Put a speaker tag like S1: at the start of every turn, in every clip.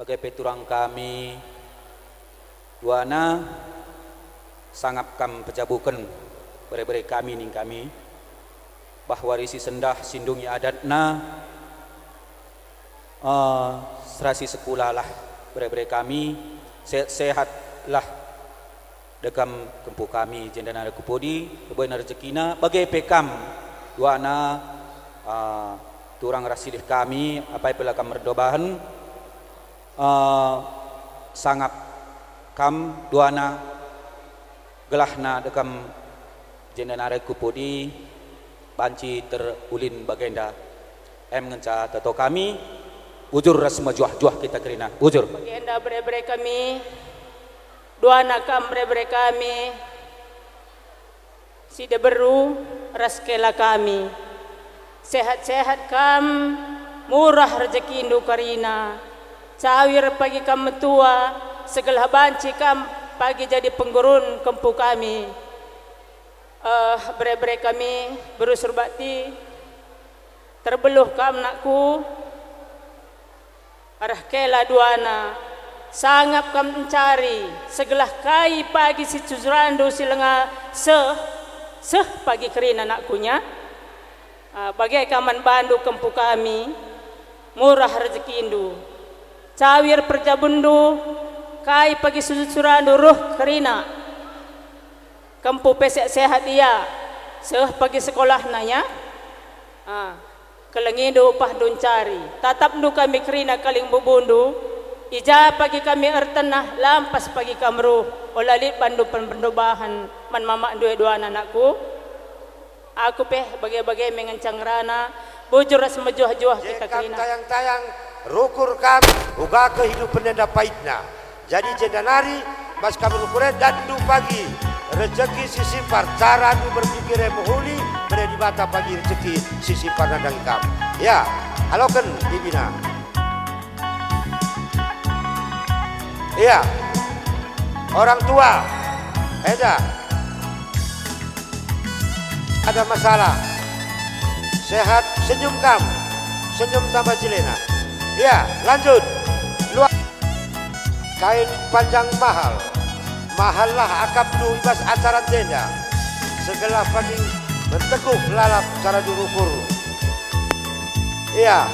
S1: bagai peturang kami. Duana sangap kam pejabukan bere-bere kami ning kami. Bahwa risi sendah sindungi adatna uh, serasi sekolah lah bere-bere kami. Sehat-sehat lah dekam kempu kami jendana kupodi keboy rezekina bagai pekam duana uh, turang rasilih kami apa yang kam merdobahan uh, sangap. Kam duana gelahna dekam jendana kupodi banci terulin bagenda. Em ngenca tato kami ujur rasma juah-juah kita kerina. Ujur.
S2: Bagenda bre-bre kami dua nakam bre kami. Si beru raskela kami. Sehat-sehat kam murah rezeki indu karina cawir pagi kam tua segala banci kam pagi jadi penggurun kempu kami. Uh, bre-bre kami berusur bakti terbeluh kam nakku arah kela duana sangap kam mencari segelah kai pagi si cuzrando si lenga se seh pagi kerin anakkunya. Uh, bagai kaman bandu kempu kami murah rezeki indu cawir perjabundu kai pagi cuzrando ruh kerina. Kempu pesek sehat dia seh pagi sekolah nanya uh, kelengindo upah dun cari. Tatap nu kami kerina kaling bubundu Ija pagi kami ertenah lampas pagi kamru olali pandu pendobahan man mama dua dua anakku. Aku peh bagai-bagai mengencang rana bujur ras mejuah-juah kita kena
S3: tayang-tayang rukur kam uga kehidupan yang pahitna jadi jendanari mas kami rukuren dan du pagi rezeki sisimpar cara du berpikir muhuli pada di mata pagi rezeki sisimpar nandang kam ya halo kan bibina Iya. Orang tua. Eda. Ada masalah. Sehat, senyum kamu. Senyum tambah cilena. Iya, lanjut. Luar. Kain panjang mahal. Mahallah akap nu ibas acara tenda. Segala pagi bertekuk lalap cara diukur. Iya.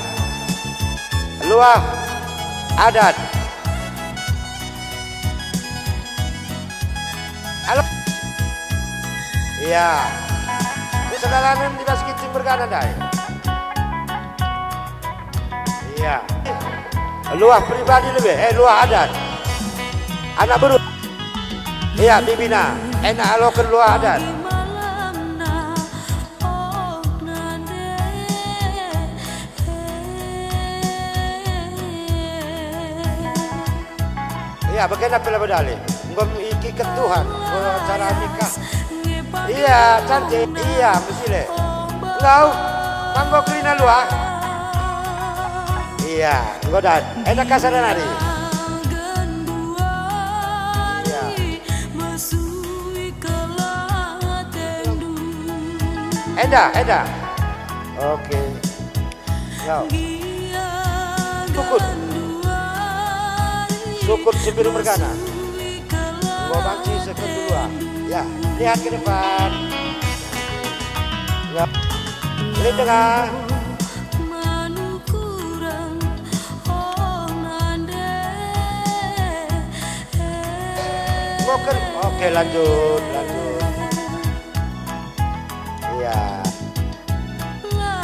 S3: Luah adat Halo. Iya. Sedalanan tidak sedikit berkana dai. Iya. Luah pribadi lebih, eh luah adat. Anak baru. Iya, bibina. Enak alokan luah adat. Iya, bagaimana pula berdalih? iki Tuhan cara nikah iya cantik iya mesti le lau manggo kelina luar iya godan enak kasar nari iya Eda, Eda. Oke. Okay. Sukut. Sukut sebiru mergana. Gua banci sekon dulu ah. Ya, lihat ke depan. Ya. Ini tengah. Oke, oke lanjut, lanjut. Iya. Ya.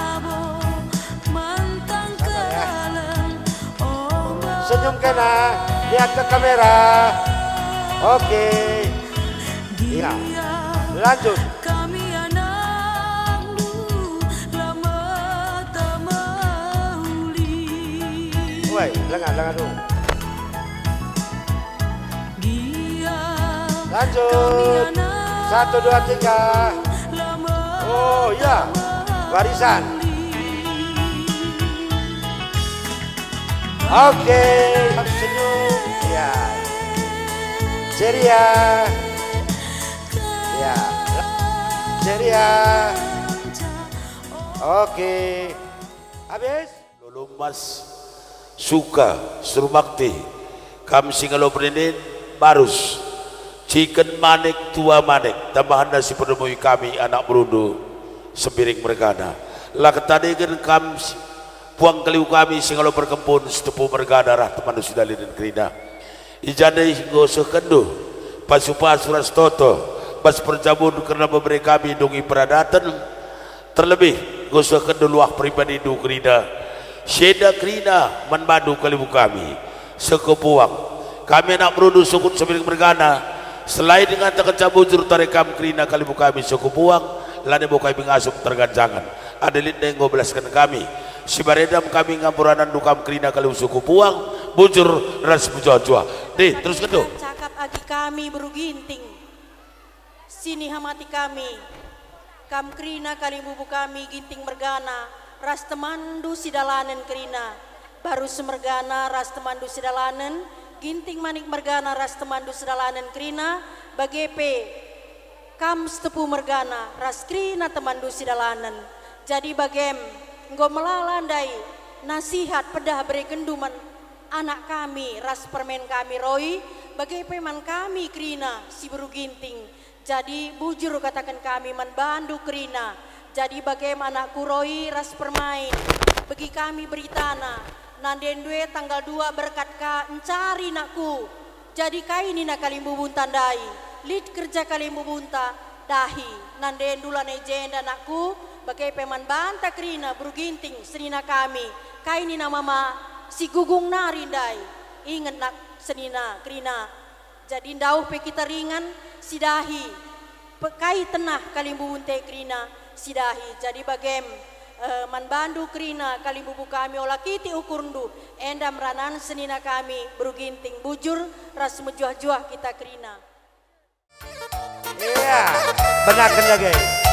S3: Senyum kena, lihat ke kamera. Oke. Iya. Lanjut. Woi, lengan dulu. Lanjut. Satu, dua, tiga. Oh iya, barisan. Oke, okay. senyum. Ya. Ceria. Ya. Ceria. Oke. Habis.
S4: Lulumas suka surumakti kam singalo barus chicken manik tua manik. Tambahan nasi penemui kami anak berundu sembiring mergana. Lah ketadikan kam puang keliu kami singalo berkempun setepu mergana rah teman sudah dan kerina ijadai gosoh kendu. Pasupa suras toto. Pas perjabun karena memberi kami dungi peradatan terlebih gosoh kendu luah pribadi du kerina syeda kerina manbadu keliu kami. Sekepuang kami nak berundu sukut sembiring mergana selain dengan terkecah bujur tarekam kerina kali buka kami suku puang lani buka kami ngasup terganjangan ada lindeng ngobelaskan kami. Si baredam kami ngampuranan dukam kerina kali suku puang bujur ras bujua-jua. Deh terus kedu
S5: cakap agi kami beruginting sini hamati kami. Kam kerina kali bubu kami ginting mergana. Ras temandu sidalanen kerina. Baru semergana ras temandu sidalanen ginting manik mergana ras temandu sedalanan krina bagepe kam stepu mergana ras krina temandu sedalanan. Jadi bagem nggo melalandai nasihat pedah beri kenduman anak kami ras permen kami roi bagepe man kami krina si beru ginting. Jadi bujur katakan kami man bandu krina. Jadi bagaimana kuroi ras permain bagi kami beritana nanden dua tanggal dua berkat ka encari nakku. Jadi kaini nak kalimbu bunta dai. Lid kerja kalimbu bunta dahi. Nanden dula jenda nakku bagai peman banta krina bruginting senina kami. Kaini nama mama si gugung nari dai. Ingat nak senina krina jadi ndauh pe kita ringan si dahi. Pekai tenah kalimbu bunte krina si dahi. Jadi bagem uh, man bandu krina bubu kami olah kiti ukurundu. Endam ranan senina kami beruginting bujur ras mejuah-juah kita krina
S3: iya benar kena guys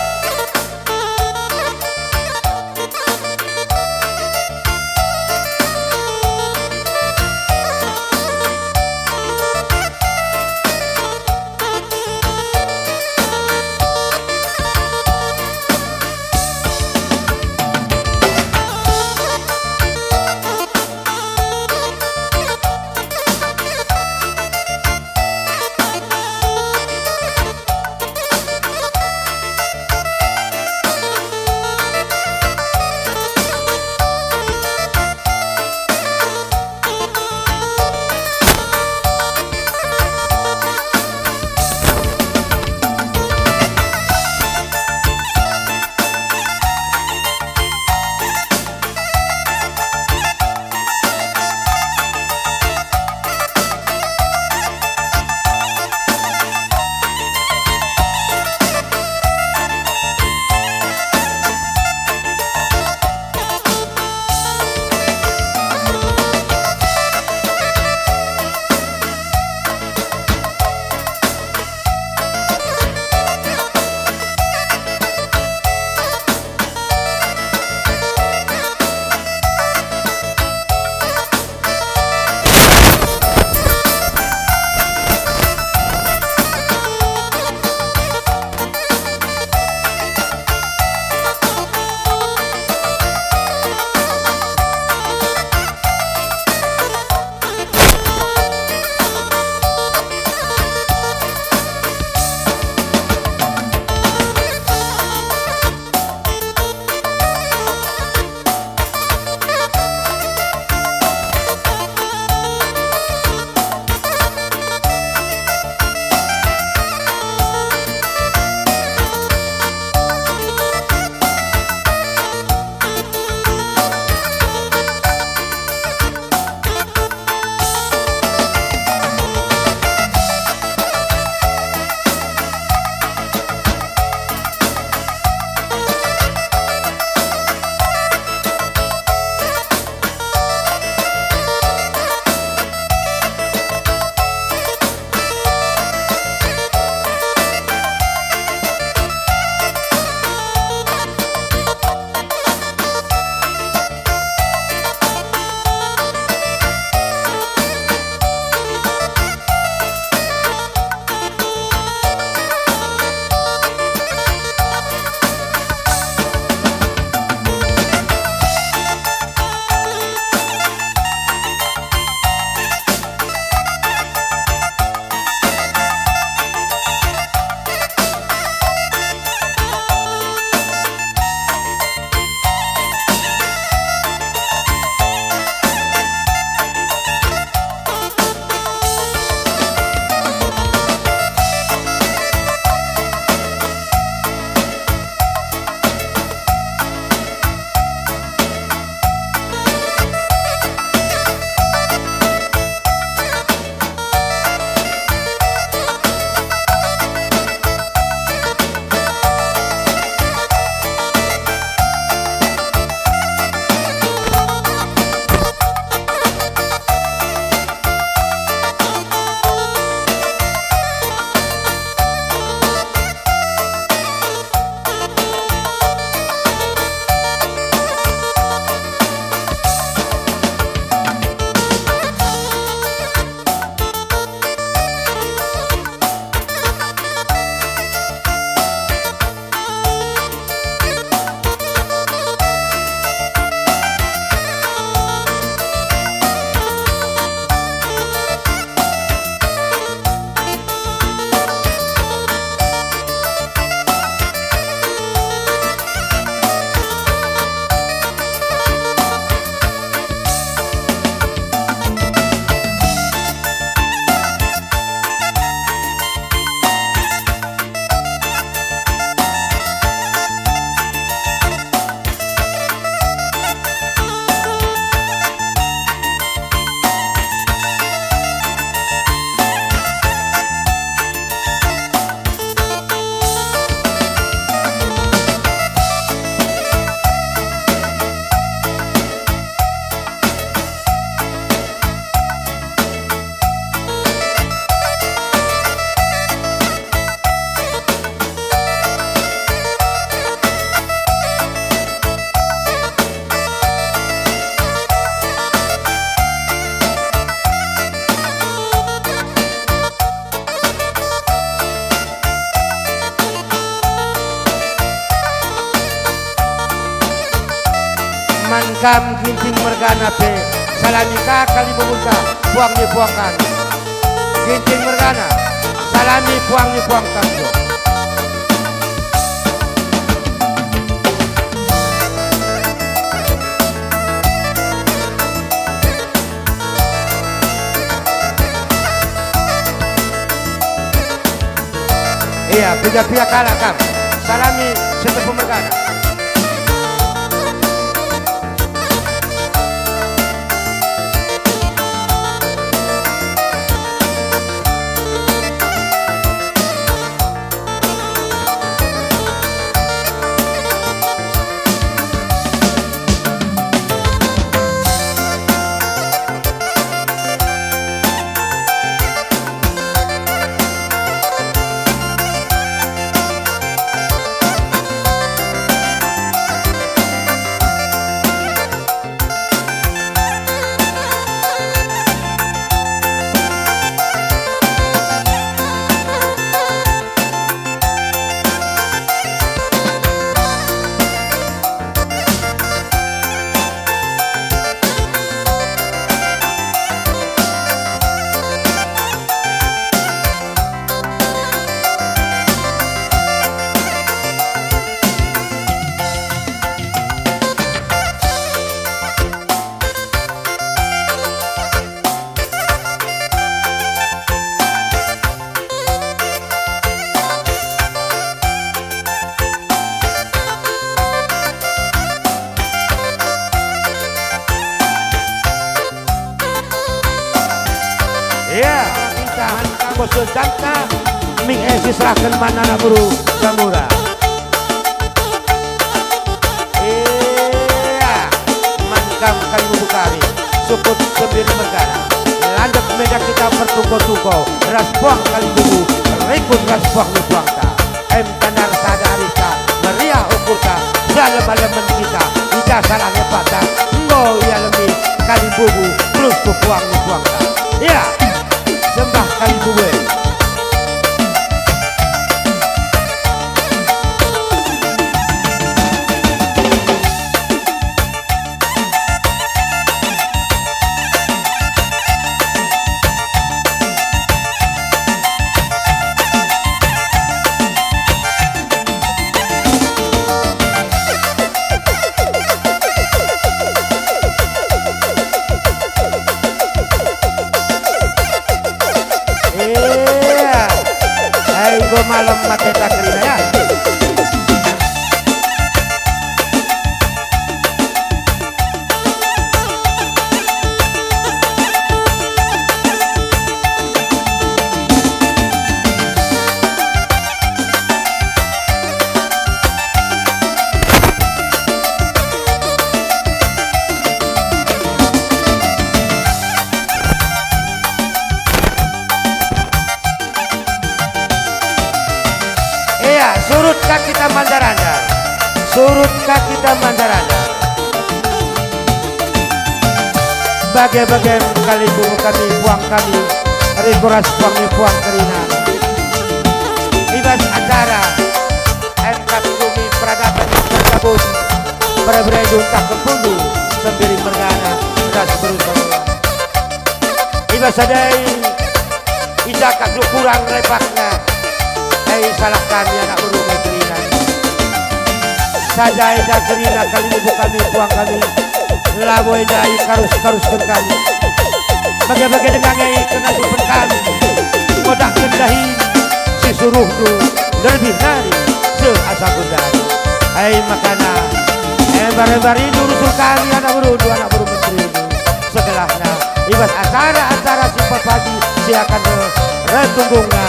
S3: ka kali memunta puang ni puang kan ginting mergana salami puang ni puang kan Iya, pia-pia kalah kam. Salami setepu mergana. Dalam-alaman kita Ija salah lepata Ngo ia lebih. Kali bubu Terus puang di puangta Iya sembah kali buwe Bagai-bagai dengan ngai kena supen kami Kodak kendahi si suruh tu Lebih dari seasa kundari Hei makana Eh bare-bare ini urusul kami anak berudu anak beru menteri Segelahnya Ibas acara-acara sifat pagi Siakan retunggungnya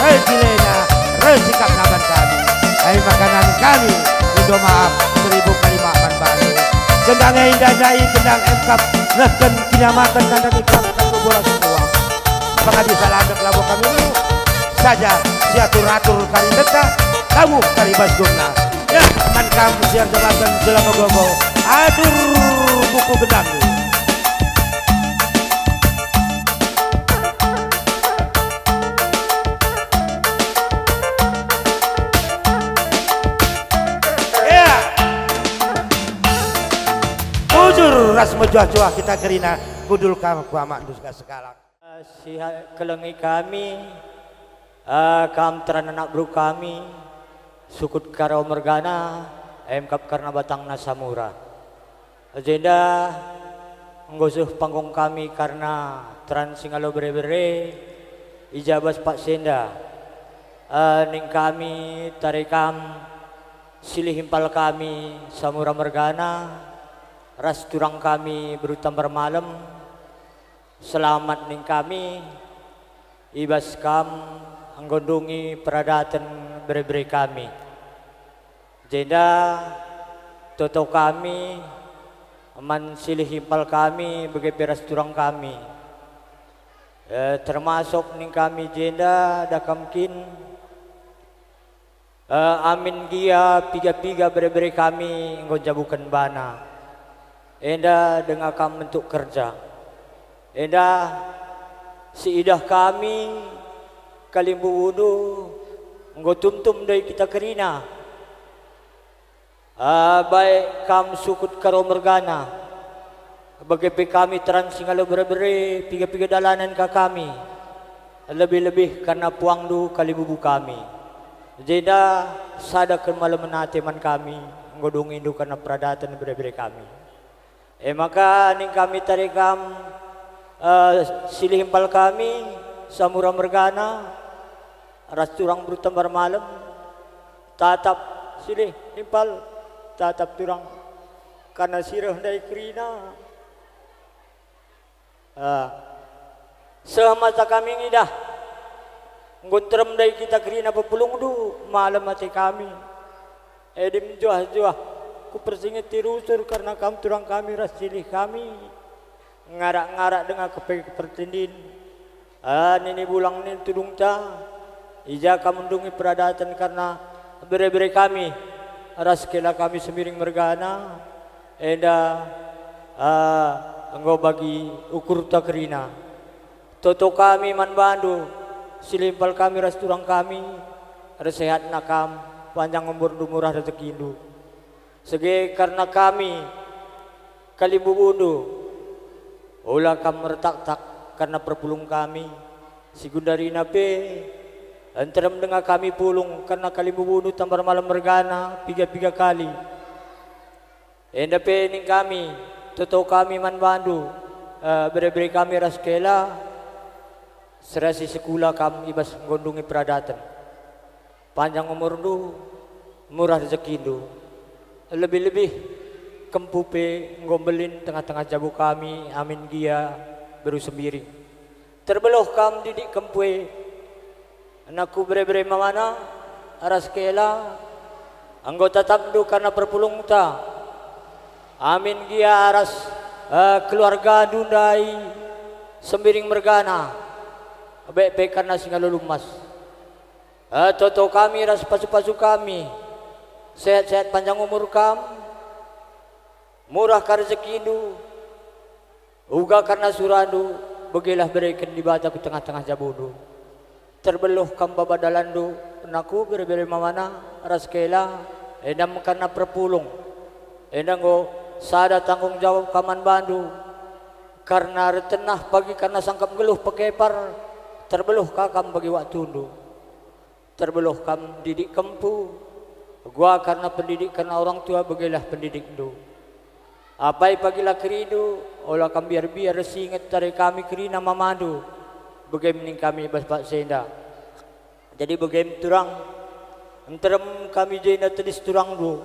S3: Rejilena Resikap naban kami Hai makanan kami Indo maaf Seribu kali maafan baru Gendang indah jai Gendang emkap Neken kinyamatan Kandang Kandang bola semua Apakah bisa landak labo kami dulu? Saja Siatur-atur kali deka Kamu kali basgumna Ya teman kamu siar jabatan Selama gogo Adur buku gendang ras mejuah-juah kita kerina kudul kam kuamak duska sekarang.
S6: Si kelengi kami, uh, kam teranak bro kami, sukut karo mergana, emkap karena batang nasamura. Agenda nggosuh panggung kami karena transingalo bere-bere ijabas Pak Senda uh, ning kami tarikam silih himpal kami samura mergana ras turang kami berutam bermalam. Selamat ning kami. Ibas kam anggondungi peradatan bere-bere kami. Jenda toto kami man silih himpal kami bagi turang kami. Eh, termasuk ning kami jenda dakamkin eh, amin gia piga-piga beri-beri kami jabukan bana enda kami untuk kerja. Enda si idah kami kalimbu wudu nggo tumtum dari kita kerina. Ah, baik kam sukut karo mergana. Bagi kami terang singalo bere-bere piga-piga dalanan ka kami. Lebih-lebih karena puang du kali bubu kami. Jeda sada ke malam menate man kami ngodung indu karena pradatan bere-bere kami eh maka ning kami tarikam uh, silih himpal kami samura mergana ras curang bertembar malam tatap silih himpal tatap turang karena sirah dari kerina. Ah. Semasa kami ngidah. Nguntrem dari kita kerina pepulung du malam mati kami. Edim juah juah. Ku persingit tirusur karena kamu turang kami rasilih kami. Ngarak-ngarak dengan kepertindin. Ah, nini bulang nini tudung ta. Ija kamu dungi peradatan karena bere-bere kami raskela kami semiring mergana enda uh, engkau bagi ukur takrina toto kami man bandu silimpal kami ras turang kami resehat nakam panjang umur murah rezeki indu sege karena kami kalimbu bundu ulah kam mertak tak karena perpulung kami si gundarina pe Antara mendengar kami pulung karena kali membunuh tambar malam mergana tiga-tiga kali. Enda pening kami, toto kami man bandu, uh, beri-beri kami raskela, serasi sekula kami ibas gondungi peradatan. Panjang umur du, murah rezeki du. Lebih-lebih kempupe ngombelin tengah-tengah jabu kami, amin gia beru sembiri. Terbeloh kam didik kempue Anakku bere-bere mana aras kela anggota tabdu karena perpulung ta. Amin gia aras uh, keluarga dundai sembiring mergana. Be karena singa lulumas uh, toto kami ras pasu-pasu kami sehat-sehat panjang umur kam murah rezeki indu uga karena surandu begilah berikan di bata ke tengah-tengah jabudu terbeluh kamba badalandu naku bere-bere mamana raskela endam karena perpulung. Endang go sada tanggung jawab kaman bandu. Karena retenah pagi karena sangkap geluh pekepar terbeluh kakam bagi waktu terbeluh kam didik kempu gua karena pendidik karena orang tua bagilah pendidik ndu apa pagilah keridu olah kam biar biar singet dari kami kerina mamadu bagaimana kami Bapak Senda. Jadi bagaimana turang enterem kami jena tulis turang dulu.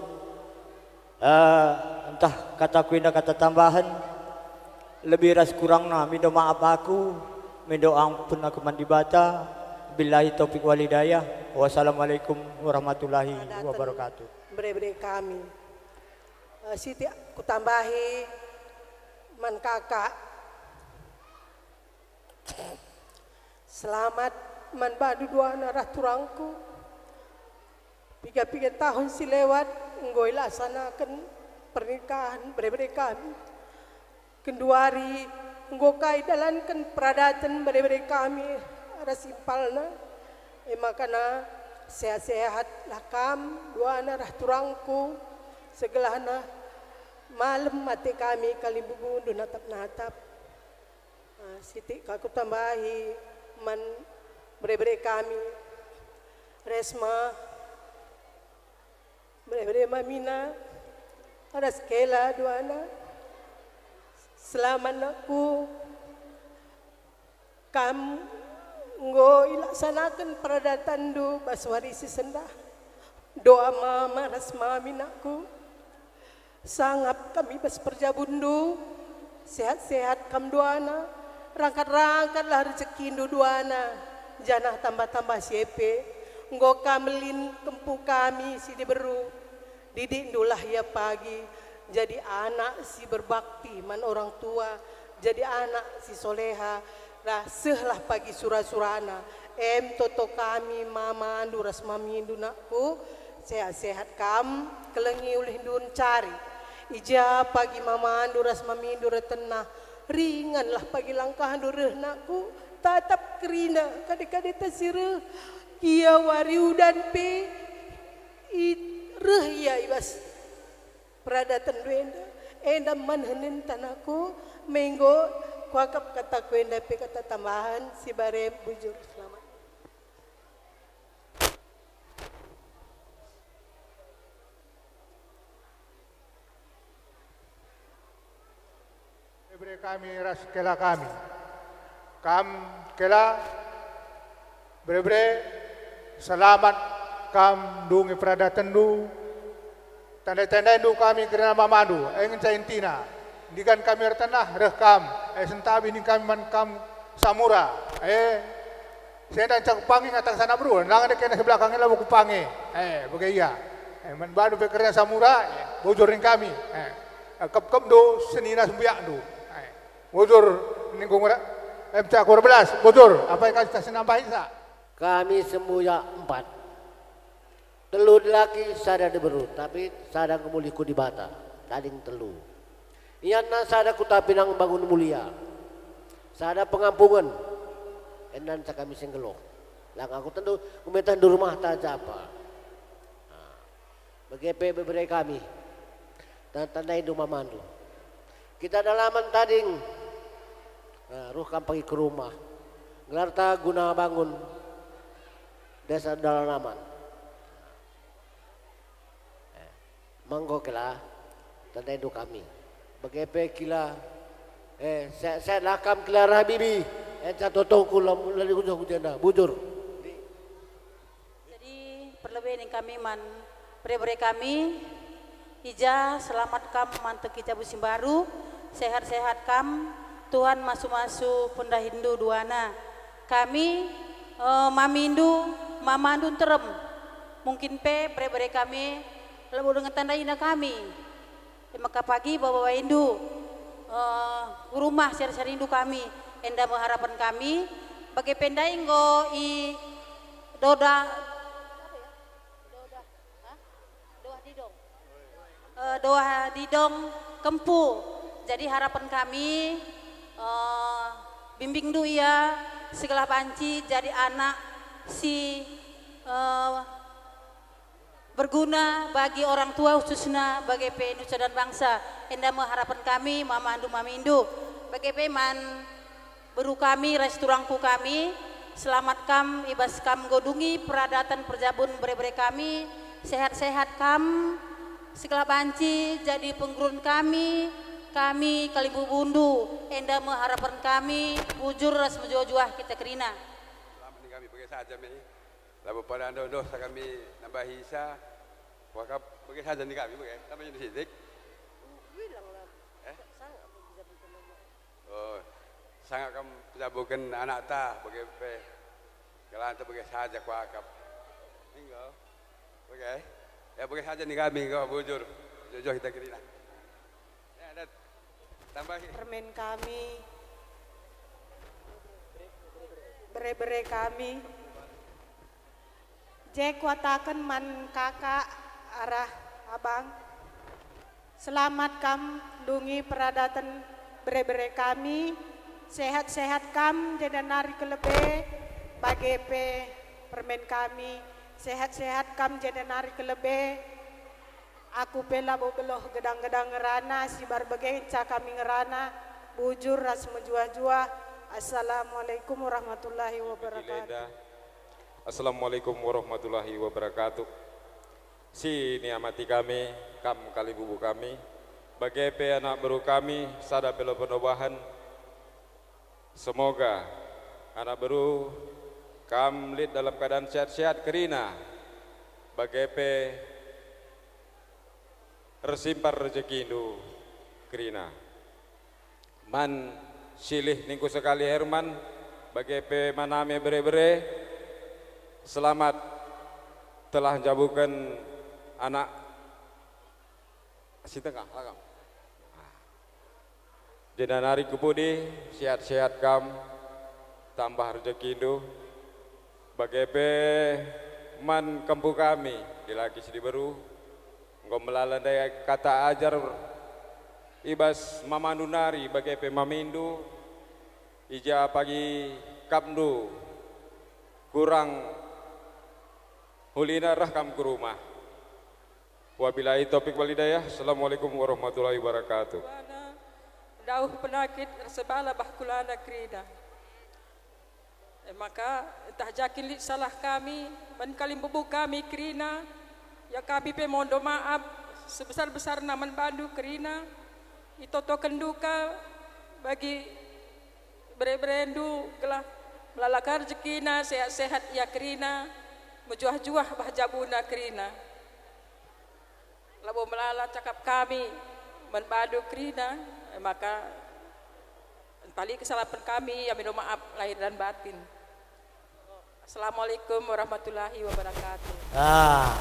S6: Uh, entah kata kuina kata tambahan lebih ras kurang na minta maaf aku minta ampun aku mandi bata billahi taufik walidayah wassalamualaikum warahmatullahi wabarakatuh.
S7: beri-beri kami. Uh, siti ku tambahi man kakak. Selamat manbadu dua narah turangku. Tiga-tiga tahun si lewat ngoi laksanakan pernikahan beri-beri kami. Kenduari ngokai dalankan peradatan beri-beri kami ada simpalna. Emakana sehat-sehat lakam dua narah turangku. Segelahna malam mati kami kali bubundu natap natap uh, siti kaku tambahi man bre-bre kami. Resma. Bre-bre mamina. Ada skela duana. Selamat aku kam ngo ilaksanakan peradatan du baswarisi sendah. Doa mama resma minaku. Sangap kami bas perjabundu sehat-sehat kam duana. Rangkat-rangkatlah rezeki du duana. Janah tambah-tambah siepe ngo kamelin kempu kami si diberu. Didik dulah ya pagi. Jadi anak si berbakti man orang tua. Jadi anak si soleha rasehlah pagi surah-surana em toto kami mama andu mami nakku. Sehat-sehat kam kelengi ulih dun cari. Ija pagi mama andu mami andu tenah. Ringanlah pagi langkah andu nakku. Tatap kerina tasireh kia wari udan pe reh ya ibas. Pradatan duenda enda. Manhenin tanahku menggo kuakap kata kuen dapat kata tambahan si bare bujur selamat.
S8: Kami ras kela kami. Kam kela bre selamat kam dungi prada tendu tanda-tanda kami kerana mamadu ingin saya intina dikan kami tanah rekam eh sentabi ni kami man kam samura. Eh saya dan cak pangi ngatang sana bro. Nang ada kena sebelah lah buku pangi eh bagai iya. Eh man badu bekerja samura eh, bojorin kami. Eh kep kep do senina sembiak do eh bojor ni kong eh cak belas bojor apa yang kasih nambah isa
S9: kami semua empat. Telur laki sada beru tapi sada kemuliku di bata daling telu Iana sada kutapinang bangun mulia. Sada pengampungan. Enan sa kami singgelo. Lang aku tentu kumitan di rumah taja apa. Begepe beberapa kami. Dan tandai rumah mandu. Kita dalaman tading. Nah, ruh pergi ke rumah. Gelarta guna bangun. Desa dalaman. Eh, manggo kela. Tandai kami. Bagaimana kila eh saya saya lakam kila Habibi eh satu tongku lalu ujung ujung bujur.
S10: Jadi perlebih yang kami man pre kami Ija selamat kam mantek kita musim baru sehat-sehat kam. Tuhan masuk-masuk punda Hindu duana. Kami uh, mamindu mamandu terem. Mungkin pe pre kami lebih dengan tanda ina kami maka pagi bawa-bawa Indu uh, rumah share-share Indu kami. Enda mengharapkan kami bagi pendai ngo i doda doa didong. Uh, doa didong kempu. Jadi harapan kami uh, bimbing ya segala panci jadi anak si berguna bagi orang tua khususnya bagi Nusa dan bangsa. Enda mengharapkan kami, Mama Andu, Mami Indu, bagi peman beru kami, restoranku kami, selamat kam, ibas kam godungi, peradatan perjabun bere-bere kami, sehat-sehat kam, segala banci jadi penggurun kami, kami kalibu bundu, enda mengharapkan kami, bujur ras juah kita kerina.
S11: Selamat kami bagi Lalu pada anda doh kami nambah hisa. Wakap bagi saja nih kami bagi. Apa yang disidik?
S7: Bilang lah.
S11: Eh? Oh, sangat kamu bisa bukan anak ta bagi pe. Kalau anda bagi saja wakap. Hingga, bagi. Ya bagi saja nih kami kau bujur. Jujur kita kiri lah. Ya ada tambah.
S7: Permen kami. Bere-bere kami. Jek watakan man kakak arah abang. Selamat kam dungi peradatan bere-bere kami. Sehat-sehat kam nari kelebe bagi permen kami. Sehat-sehat kam nari kelebe Aku pela bebeloh gedang-gedang ngerana si barbegenca kami ngerana bujur ras menjua-jua. Assalamualaikum warahmatullahi wabarakatuh.
S12: Assalamualaikum warahmatullahi wabarakatuh. Si niamati kami, kam kali bubu kami, bagai pe anak baru kami, sada pelo penobahan. Semoga anak baru kam lid dalam keadaan sehat-sehat kerina, bagai pe resimpar rezeki itu kerina. Man silih ningku sekali Herman bagi pe maname bere-bere selamat telah jabukan anak si tengah lakam. Jenanari kupudi sehat-sehat kam tambah rezeki itu bagi pe man kampung kami di lagi sedi baru Engkau melalandai kata ajar ibas mamandunari bagai pemamindu ija pagi kamdu kurang hulina rahkam ke rumah. Wabillahi topik walidayah assalamualaikum warahmatullahi wabarakatuh.
S13: Dauh penyakit sebala bahkulana krida eh, maka entah jakin salah kami dan kalim bubu kami krina Ya kami pe mondo maaf sebesar-besar naman bandu kerina. Itu to kenduka bagi bere-berendu gelah melalakar rezekina sehat-sehat ya kerina mejuah-juah bahjabuna kerina lalu melala cakap kami menbadu kerina eh, maka tali kesalahan kami ya minta maaf lahir dan batin. Assalamualaikum warahmatullahi wabarakatuh.
S6: Ah.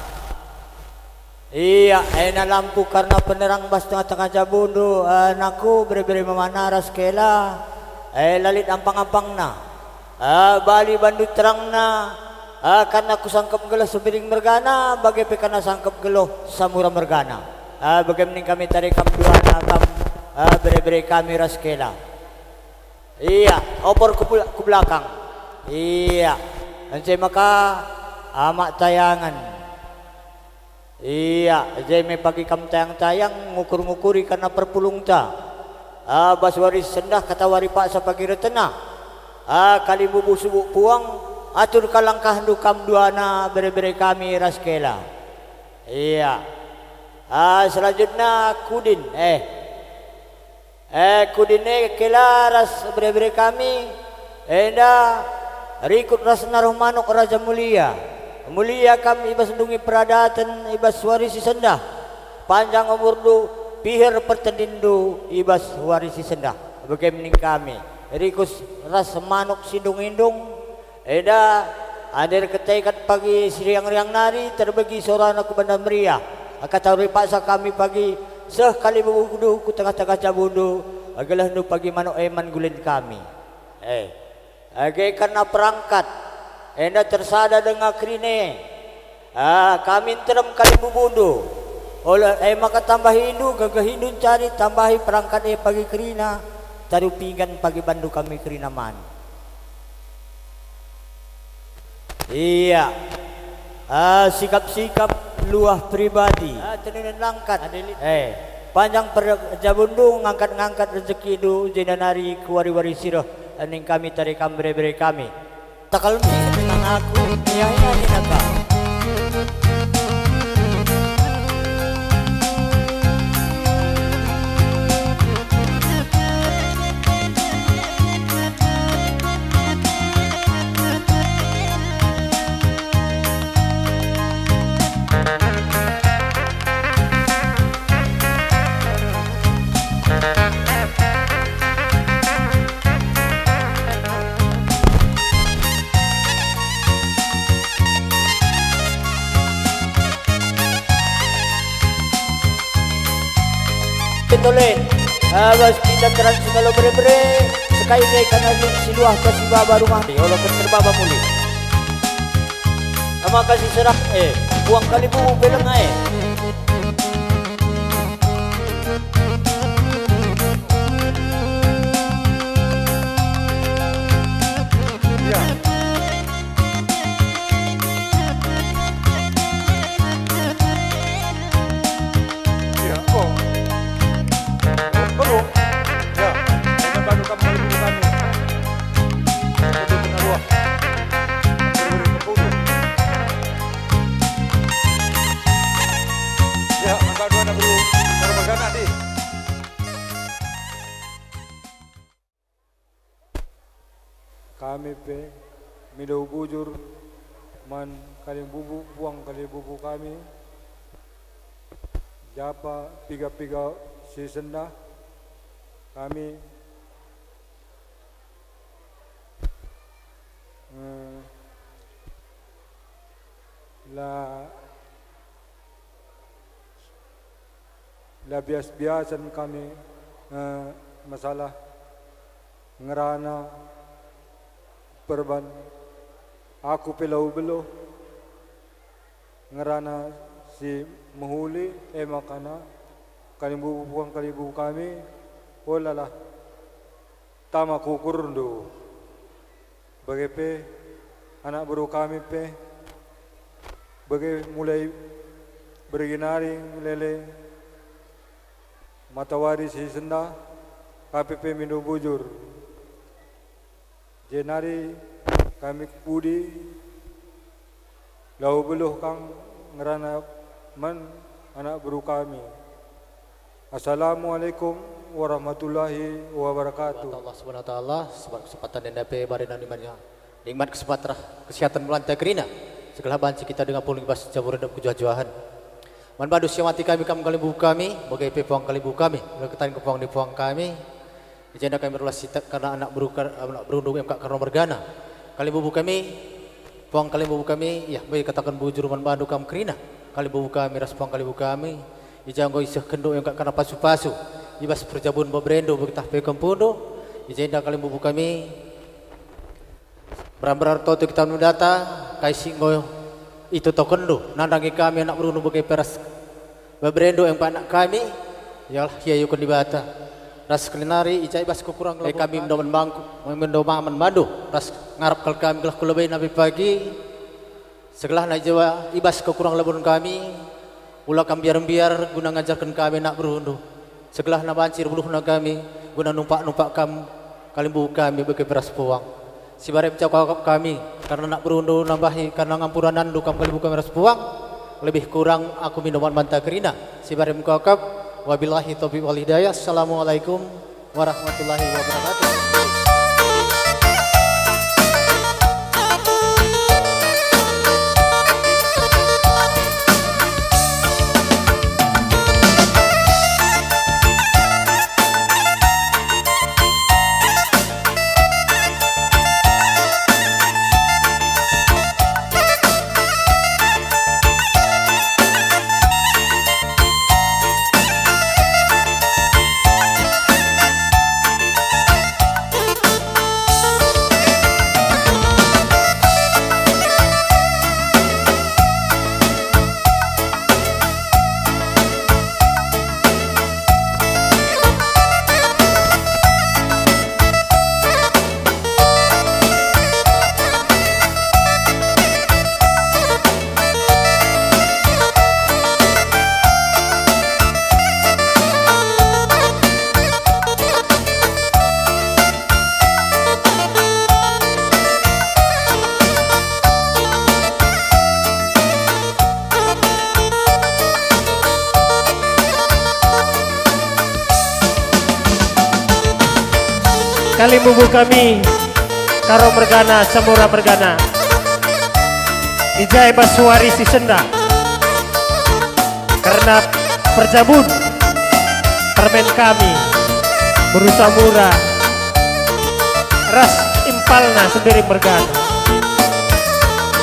S6: Iya, ena lampu karena penerang bas tengah-tengah jabundu anakku beri-beri memanaras kela eh lalit ampang-ampang na. Ah, bali bandu terang na ah, karena aku sangkap gelah sebiring mergana bagai pekana sangkap geloh samura mergana ah, kami tarik kam dua kam ah, beri-beri kami raskela iya opor ke, ke belakang iya nanti maka amak tayangan Iya, me pagi kam tayang-tayang ngukur-ngukuri karena perpulung ta. Ah, bas waris sendah kata wari pak sa pagi retena. Ah, kali bubu subuh puang atur kalangkah du kam duana bere-bere kami raskela. Iya. Ah, selanjutnya kudin. Eh. Eh, kudine kela ras bere-bere kami. Enda rikut ras naruh manuk raja mulia. Mulia kami ibas dungi peradatan ibas warisi sendah. Panjang umur du pihir pertendindu ibas warisi sendah. Bagaimana kami. Rikus ras manuk sindung indung. Eda adir ketaikat pagi siriang-riang nari terbagi seorang aku benda meriah. Kata paksa kami pagi seh kali budu ku tengah-tengah cabundu. Agalah nu pagi manuk eman gulin kami. Eh, agai karena perangkat enda tersada dengan krine ah kami terem kali bubundu oleh eh maka tambah hindu gagah hindu cari tambahi perangkat eh pagi krina cari pinggan pagi bandu kami krina man iya. Ah sikap-sikap luah pribadi. Ah langkat. Eh panjang perjabundu ngangkat-ngangkat rezeki du jenanari kuwari-wari sirah aning kami tarik kambre-bre kami. Takalmi dengan aku ya ini awas kita terang segala bere-bere. Sekali naik karena siluah ke si baba rumah. Ni Allah terbaba muli? Terima kasih serah eh buang kali bu beleng eh
S14: si sendah kami eh, la la bias-biasan kami eh, masalah ngerana perban. Aku pelau beluh. Ngerana si menghuli eh makana kalimbu buang kalibu kami olalah tama kukur do bagape anak baru kami pe bagai mulai berginari lele matawari si senda KPP Mindu Bujur. Jenari kami pudi lau beluh kang ngerana man anak baru kami Assalamualaikum warahmatullahi wabarakatuh.
S15: Allah Subhanahu wa taala sebab kesempatan dan dapat barina nikmatnya. Nikmat kesempatan kesehatan melantai kerina. Segala banci kita dengan pulih bas jabur dan kejuahan. Man badu siamati kami kam kali buku kami, bagai pepuang kali buku kami, berketan kepuang di puang kami. Ijanda kami berulasi karena anak berukar anak berundung yang karena bergana. Kali bubu kami, puang kali bubu kami, ya baik katakan bujur man badu kam kerina. Kali bubu kami, ras puang kali bubu kami. Ijanggo isah kendo yang karena pasu-pasu. Ibas perjabun bobrendo bekitah pe kampundo ijenda kali bubu kami berar toto kita data kai singgo itu tokendo nandangi kami anak berunu bagai peras bobrendo yang panak kami ya hiayu di bata. Ras kelinari ijai bas kurang lagi kami mendoman bangku mendoman mandu. Ras ngarap kal kami gelah kulebay nabi pagi. Segelah na jawa ibas kurang lebon kami ulah kami biar-biar guna ngajarkan kami nak berunduh Segelah na bancir buluh na kami guna numpak-numpak kam kalimbu kami bagi beras puang. Si barep cakap kami karena nak berunduh nambahi karena ngampuranan nandu kalimbu kami beras puang. Lebih kurang aku minuman manta kerina. Barep cakap wabillahi taufiq wal hidayah. Assalamualaikum warahmatullahi wabarakatuh.
S16: Bubu kami. Karo mergana semura mergana ijai basuari si senda. Karena perjabun permen kami berusaha murah ras impalna sendiri mergana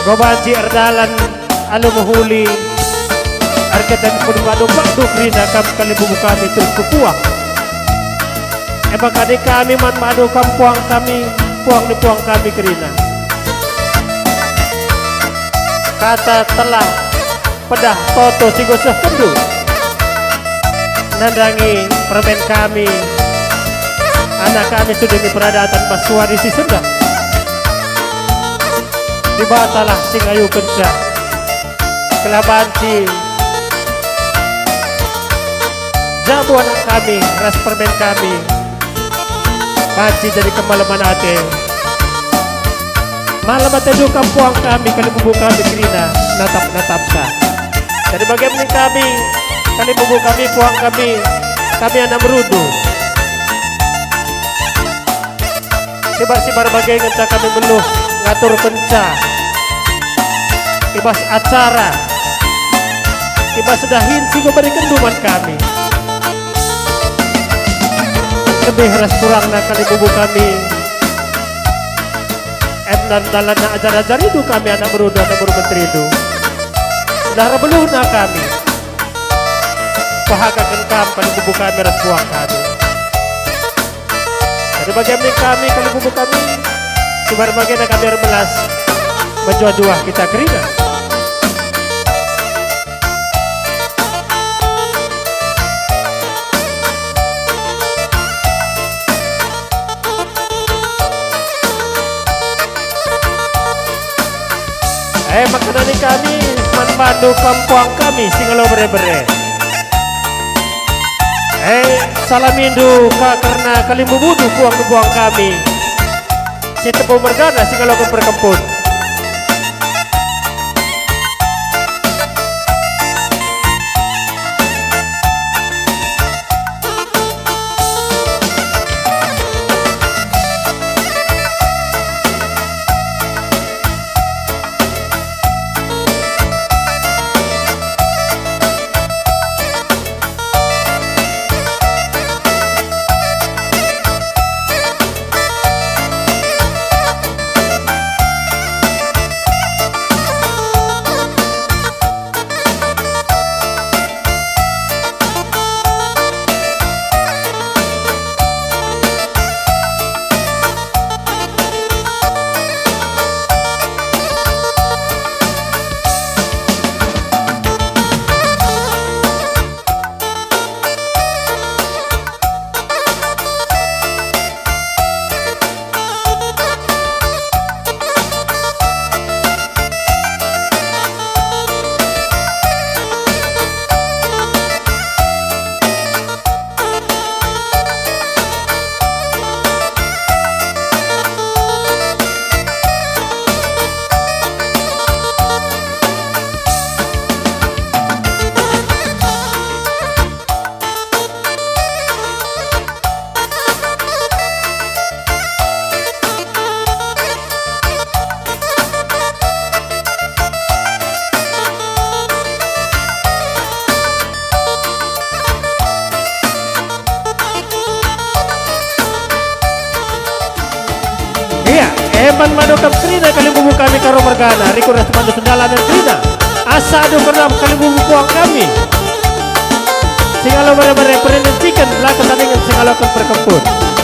S16: gobaji erdalan anu muhuli. Arketan pun badu badu krina kali bubu kami terus kupuang Emang kadi kami man madu kampuang kami puang di puang kami kerina. Kata telah pedah toto si goseh kendu. Nandangi permen kami. Anak kami sudah di peradatan pasuari si sedang. Dibatalah sing ayu kencang. Kelabanci. Jamu anak kami, ras permen kami, Panci jadi kemalaman ate Malam ate duka puang kami Kali kami kerina Natap natap sa. Jadi bagaimana kami Kali bubu kami puang kami Kami anak merudu. Sibar-sibar bagai ngenca kami meluh ngatur kenca. Ibas acara. Ibas sudahin si beri kenduman kami lebih ras kurang nak kali bubu kami. Dan dalam nak ajar-ajar itu kami anak beruda anak beru menteri itu. Darah beluh nak kami. Bahagia kam kali bubu kami ras buang kami jadi bagaimana kami kali bubu kami? Sebar bagaimana kami melas Menjua-jua kita kerina Eh makanan ini kami Manpandu kampung kami Singalo bere-bere. Eh salamindu ka karena kalimbu budu buang buang kami. Si tepung mergana singalo ke sendala dan krina. Asa adu kenam kali bubu kuang kami. Singalo bare-bare perhentikan belakang tandingan singalo kan perkempun. Iya,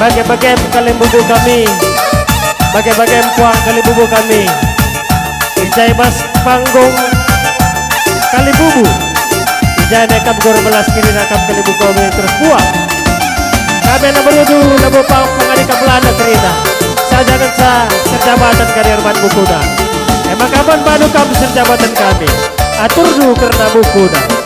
S16: bagai-bagai kalian bubu kami, bagai-bagai puang kali bubu kami. Ijai mas panggung kali bubu. Ijai nekam gor belas kiri nakam kali bubu kami terus puang. Kami nak berudu nabo pang pengadi kapelana kerina. Saja sa serjabatan kari hormat buku. Emang kapan baru kamu serjabatan kami? Atur dulu karena buku dah.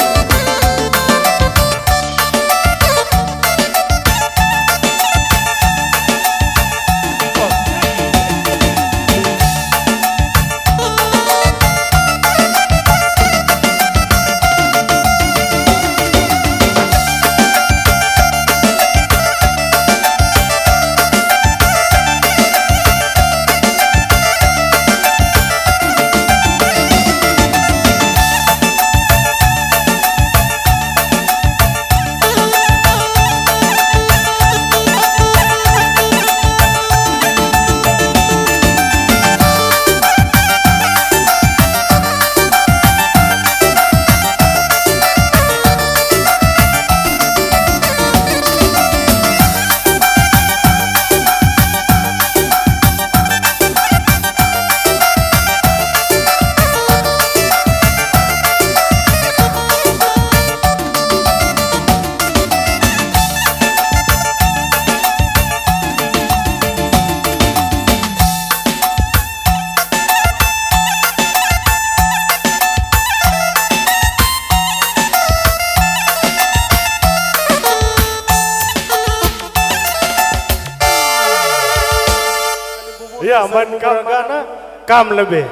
S17: Kargana kam lebih.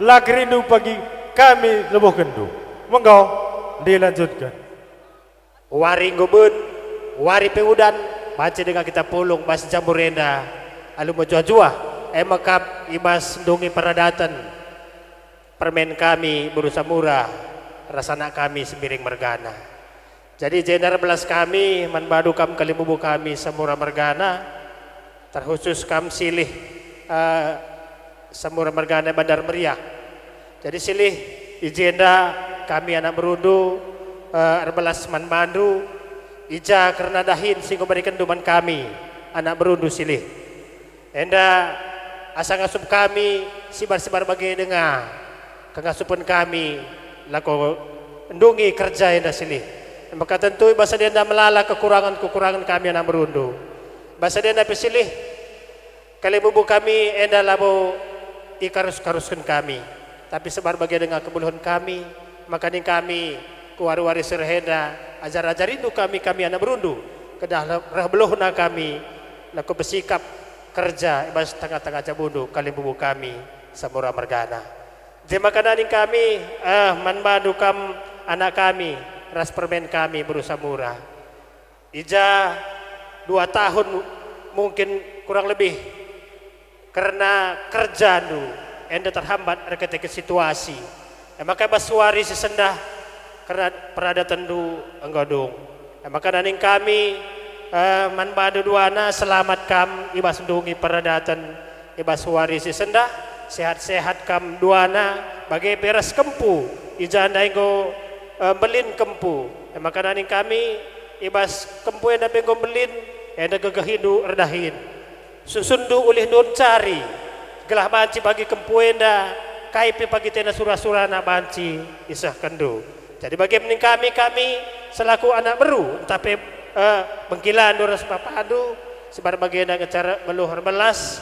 S17: Lak rindu pagi kami lebih kendu. Monggo dilanjutkan.
S16: Wari ngubun, wari peudan, baca dengan kita pulung bas jamburenda. Alu mo jua emakap ibas dungi paradatan. Permen kami berusaha murah, rasana kami sembiring mergana. Jadi jenar belas kami, manbadu kam kalimubu kami semurah mergana, terkhusus kam silih uh, semurah mergana bandar meriah. Jadi silih ijenda kami anak berundu uh, erbelas manbandu ija karena dahin singgo berikan duman kami anak berundu silih. Enda asang asup kami sibar-sibar bagi dengar kengasupun kami lako endungi kerja enda silih maka tentu bahasa dia melala kekurangan-kekurangan kami yang berundu. Bahasa dia pilih kali bubu kami enda labo ikarus-karuskan kami. Tapi sebar bagi dengan kebuluhan kami, maka ini kami kuwari-wari ajar-ajar itu kami kami anak berundu. Kedah rahbeluhna kami, laku bersikap kerja ibas tengah-tengah cabundu kali bubu kami samura mergana. Terima kami, ah manbadu kam anak kami, ras permen kami berusaha murah. Ija dua tahun mungkin kurang lebih karena kerja nu enda terhambat ketika situasi. E, maka basuari sesendah karena peradatan du enggodong. E, maka naning kami uh, manbadu duana selamat kam ibas dungi peradatan ibas wari sesendah sehat-sehat kam duana bagi beres kempu ijanda go uh, belin kempu. Eh, makanan yang kami ibas kempu yang dapat belin ada gegahidu erdahin. Susundu oleh nun cari gelah banci bagi kempu yang kaipi pagi tena surah-surah nak banci isah kendu. Jadi bagi mening kami kami selaku anak beru tapi uh, mengkilan duras papadu sebar bagian dengan cara meluhur belas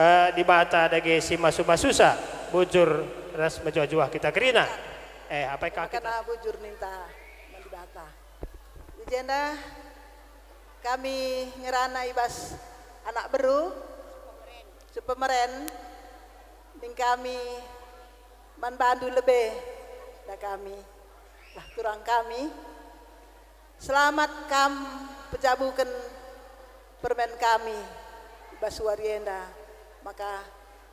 S16: uh, di bata dagi si masu masusa bujur ras majuah kita kerina. Eh, apa yang
S18: kita? Kena bujur ninta mandibata. Wijenda kami ngerana ibas anak beru supemeren ning kami man bandu lebih da kami lah kurang kami. Selamat kam pejabukan permen kami ibas warienda maka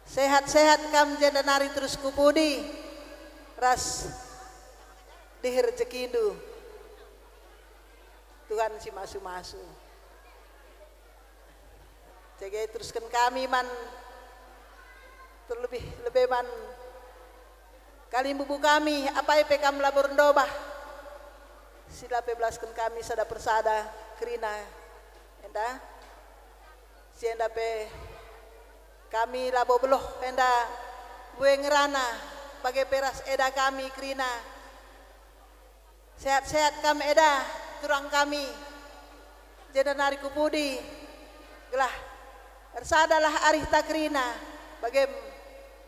S18: sehat-sehat kam jenda nari terus kupudi ras di rezeki itu Tuhan si masu-masu jaga teruskan kami man. Terlebih lebih man. Kali bubu kami apa yang pekam labor dobah sila pebelaskan kami sada persada kerina. Enda? Si enda pe kami labo beloh enda? Bueng rana bagai peras eda kami kerina. Sehat-sehat kami eda, turang kami. Jadi nari kupudi. Gelah, bersadalah arih takrina. Bagem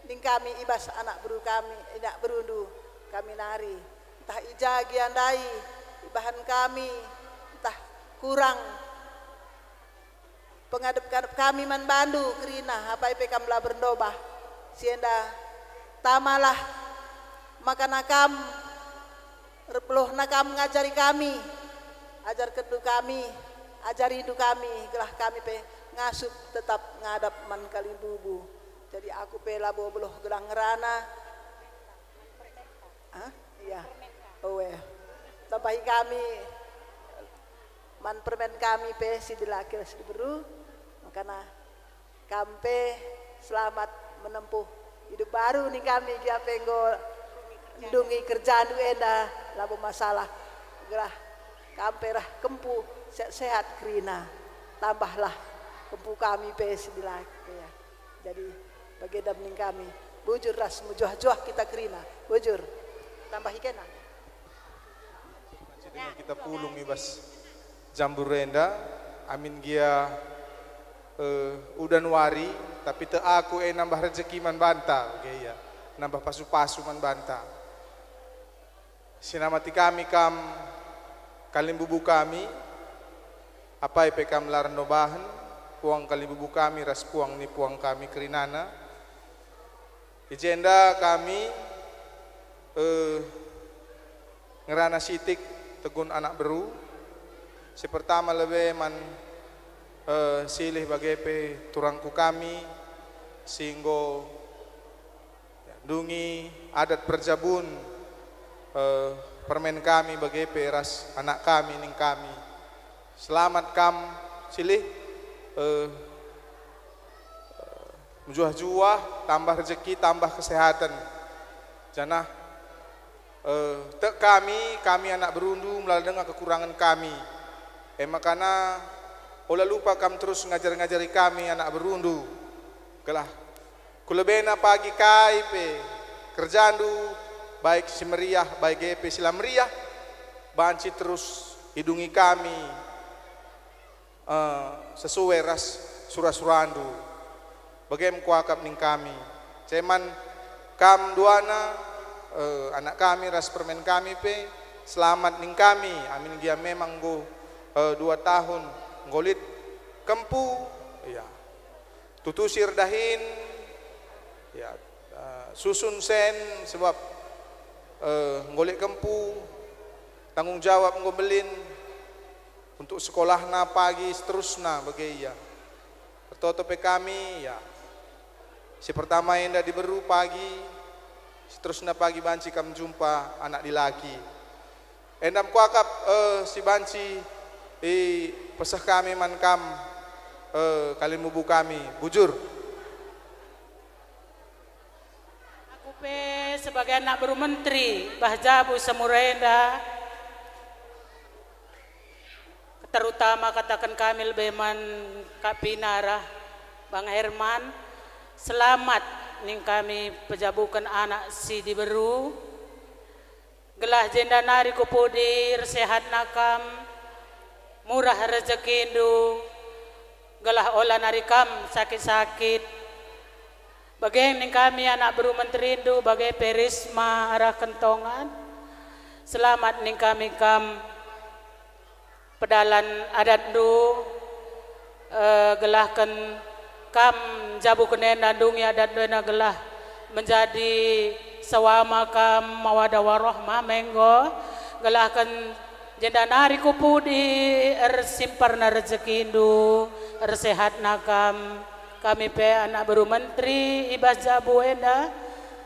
S18: ning kami ibas anak beru kami, anak berundu kami nari. Entah ijagi andai, ibahan kami, entah kurang pengadep-kadep kami man bandu kerina apa ipe kam lah berdobah sienda tamalah makan akam Reploh nakam ngajari kami, ajar kedu kami, ajari hidup kami, gelah kami pe ngasup tetap ngadap man kali bubu. Jadi aku pe labo beloh gelang ngerana. Hah? Iya. Ya. Tambahi kami man permen kami pe si dilakir si beru. Makanya kampe selamat menempuh hidup baru nih kami dia penggol Dungi kerjaan enda labu masalah gerah kamperah kempu sehat krina tambahlah kempu kami pes bila ya. jadi bagi damning kami bujur ras mujuah-juah kita krina bujur. Tambah ikena
S19: dengan kita pulung ibas jambu renda amin gia uh, udan wari tapi te aku eh nambah rezeki man banta okay, ya. Nambah pasu-pasu man banta Sinamati kami kam kalimbubu kami apa ipe kam larno bahan puang kali bubu kami ras puang ni puang kami kerinana. Agenda kami eh, ngerana sitik tegun anak beru. Si pertama lebih man eh, silih bagepe turangku kami singgo dungi adat perjabun eh, permen kami bagepe ras anak kami ning kami. Selamat kam silih eh, juah-juah, tambah rezeki, tambah kesehatan. Janah eh, tek kami, kami anak berundu melalui dengan kekurangan kami. Eh makana olah lupa kam terus ngajar-ngajari kami anak berundu. Kelah kulebena pagi kai pe kerjaan du baik si meriah baik GP sila meriah banci terus hidungi kami uh, sesuai ras surah-surandu bagaimana kuakap ning kami. Ceman kam duana uh, anak kami ras permen kami pe selamat ning kami. Amin dia memang go uh, dua tahun ngolit kempu. Ya tutusir dahin ya uh, susun sen sebab uh, ngolik kempu. Tanggung jawab ngobelin untuk sekolah na pagi seterusnya bagi ya tertutup kami ya si pertama yang dah diberu pagi seterusnya pagi banci kami jumpa anak di laki endam kuakap uh, si banci i pesah kami man kam uh, kalian mubu kami. Bujur.
S20: Aku pe sebagai anak baru menteri Bahjabu Semurenda terutama katakan kami lebih man Kak Pinara Bang Herman selamat ning kami pejabukan anak si diberu. Gelah jenda nari kupudir sehat nakam murah rezeki indu. Gelah olah narikam sakit-sakit. Bagai ning kami anak beru menteri indu bagai perisma arah kentongan. Selamat ning kami kam pedalan adat du uh, gelahkan kam jabu kenen dandungi adat du gelah menjadi sawama kam mawada warohma menggo. Gelahkan jenda nari kupu di er simpar rezeki indu er sehat nakam kami pe anak baru menteri ibas jabu enda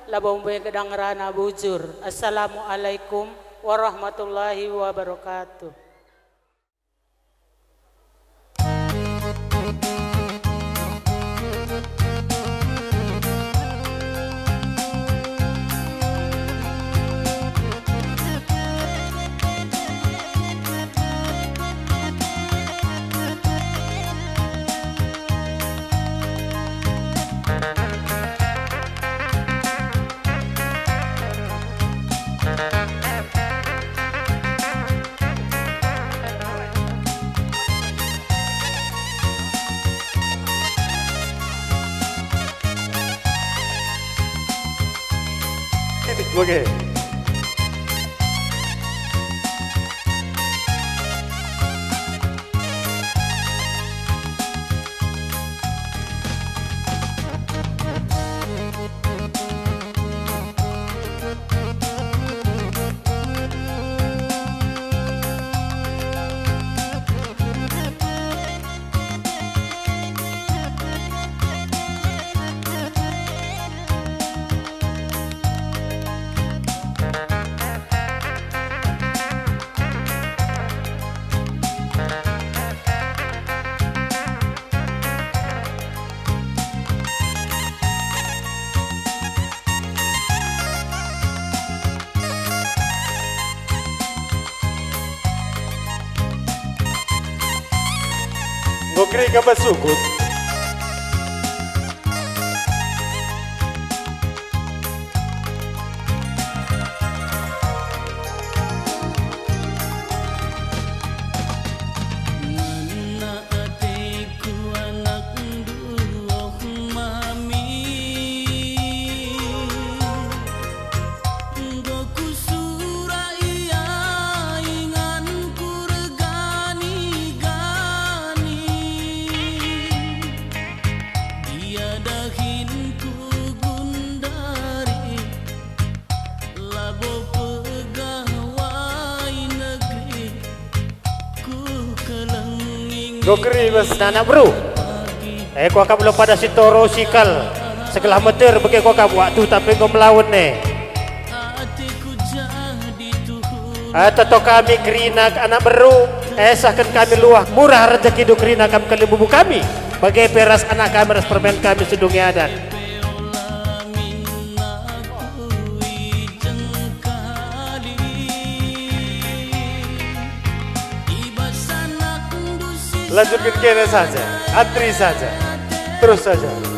S20: labong be gedang rana bujur assalamualaikum warahmatullahi wabarakatuh
S17: Oke. Fica
S21: para suco. Mas anak bro. Eh kau akan belum pada si toro sikal. Segelah meter bagi kau akan waktu tapi kau melawan ne. Atau to kami kerina anak beru. Eh sahkan kami luah murah rezeki do kerina kami kali bubu kami. Bagai peras anak kami ras permen kami sedungi adat. Lanjutkan kena saja, antri saja, terus saja.